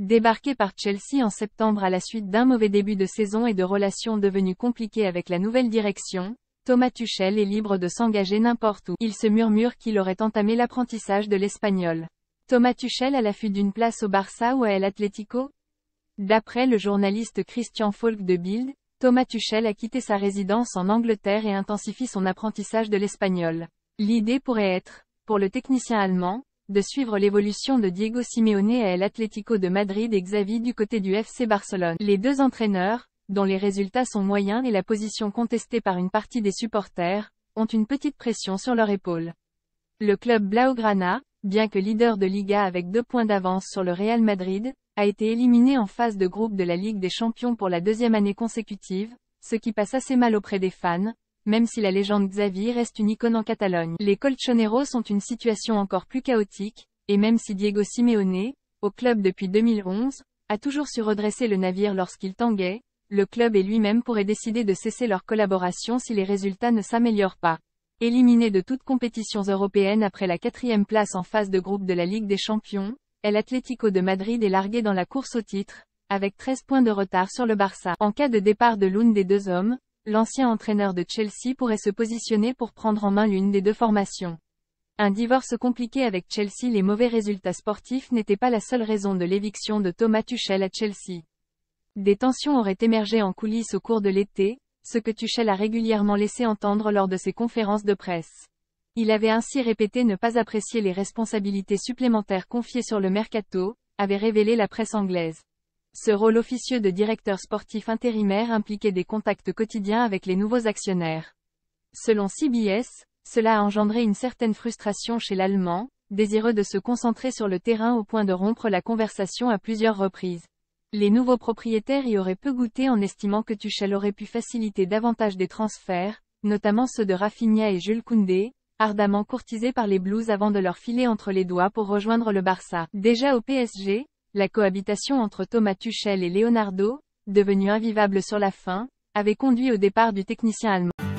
Débarqué par Chelsea en septembre à la suite d'un mauvais début de saison et de relations devenues compliquées avec la nouvelle direction, Thomas Tuchel est libre de s'engager n'importe où. Il se murmure qu'il aurait entamé l'apprentissage de l'espagnol. Thomas Tuchel à l'affût d'une place au Barça ou à El Atlético D'après le journaliste Christian Falk de Bild, Thomas Tuchel a quitté sa résidence en Angleterre et intensifie son apprentissage de l'espagnol. L'idée pourrait être, pour le technicien allemand, de suivre l'évolution de Diego Simeone à l'Atlético de Madrid et Xavi du côté du FC Barcelone. Les deux entraîneurs, dont les résultats sont moyens et la position contestée par une partie des supporters, ont une petite pression sur leur épaule. Le club Blaugrana, bien que leader de Liga avec deux points d'avance sur le Real Madrid, a été éliminé en phase de groupe de la Ligue des Champions pour la deuxième année consécutive, ce qui passe assez mal auprès des fans, même si la légende Xavi reste une icône en Catalogne. Les Colchoneros sont une situation encore plus chaotique, et même si Diego Simeone, au club depuis 2011, a toujours su redresser le navire lorsqu'il tanguait, le club et lui-même pourraient décider de cesser leur collaboration si les résultats ne s'améliorent pas. Éliminé de toutes compétitions européennes après la quatrième place en phase de groupe de la Ligue des Champions, El Atlético de Madrid est largué dans la course au titre, avec 13 points de retard sur le Barça. En cas de départ de l'une des deux hommes, l'ancien entraîneur de Chelsea pourrait se positionner pour prendre en main l'une des deux formations. Un divorce compliqué avec Chelsea Les mauvais résultats sportifs n'étaient pas la seule raison de l'éviction de Thomas Tuchel à Chelsea. Des tensions auraient émergé en coulisses au cours de l'été, ce que Tuchel a régulièrement laissé entendre lors de ses conférences de presse. Il avait ainsi répété ne pas apprécier les responsabilités supplémentaires confiées sur le mercato, avait révélé la presse anglaise. Ce rôle officieux de directeur sportif intérimaire impliquait des contacts quotidiens avec les nouveaux actionnaires. Selon CBS, cela a engendré une certaine frustration chez l'Allemand, désireux de se concentrer sur le terrain au point de rompre la conversation à plusieurs reprises. Les nouveaux propriétaires y auraient peu goûté en estimant que Tuchel aurait pu faciliter davantage des transferts, notamment ceux de Rafinha et Jules Koundé, ardemment courtisés par les Blues avant de leur filer entre les doigts pour rejoindre le Barça. Déjà au PSG, la cohabitation entre Thomas Tuchel et Leonardo, devenue invivable sur la fin, avait conduit au départ du technicien allemand.